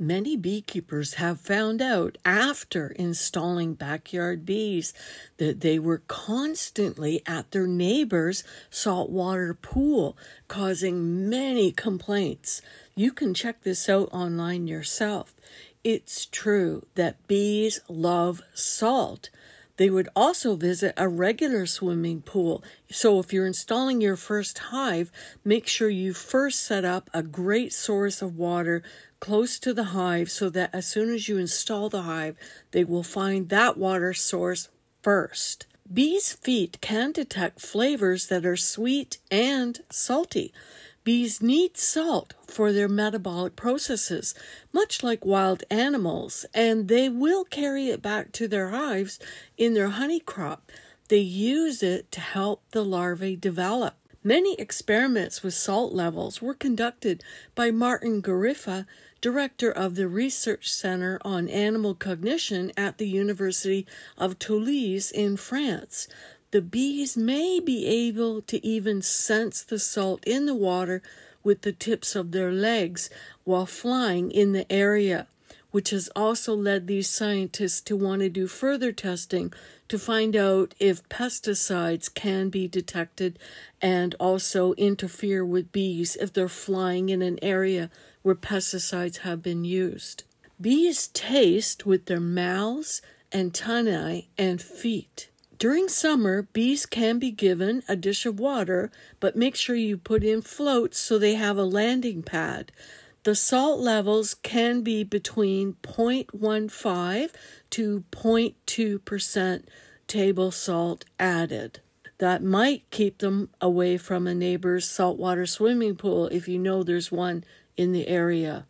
Many beekeepers have found out after installing backyard bees that they were constantly at their neighbor's saltwater pool, causing many complaints. You can check this out online yourself. It's true that bees love salt. They would also visit a regular swimming pool. So, if you're installing your first hive, make sure you first set up a great source of water close to the hive so that as soon as you install the hive, they will find that water source first. Bees' feet can detect flavors that are sweet and salty. Bees need salt for their metabolic processes, much like wild animals, and they will carry it back to their hives in their honey crop. They use it to help the larvae develop. Many experiments with salt levels were conducted by Martin Giurfa, director of the Research Center on Animal Cognition at the University of Toulouse in France. The bees may be able to even sense the salt in the water with the tips of their legs while flying in the area, which has also led these scientists to want to do further testing to find out if pesticides can be detected and also interfere with bees if they're flying in an area where pesticides have been used. Bees taste with their mouths, antennae, and feet. During summer, bees can be given a dish of water, but make sure you put in floats so they have a landing pad. The salt levels can be between 0.15 to 0.2% table salt added. That might keep them away from a neighbor's saltwater swimming pool if you know there's one in the area.